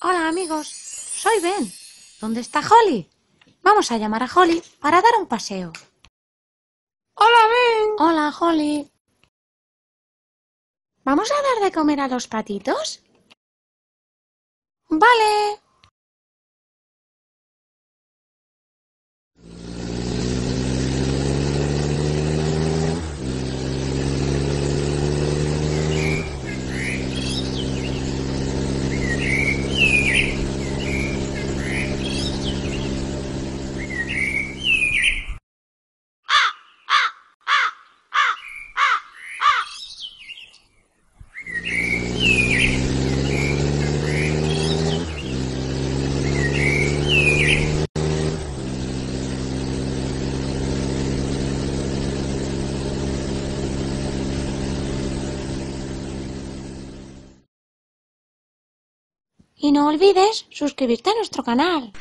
Hola amigos, soy Ben. ¿Dónde está Holly? Vamos a llamar a Holly para dar un paseo. Hola, Ben. Hola Holly. ¿Vamos a dar de comer a los patitos? Vale. Y no olvides suscribirte a nuestro canal.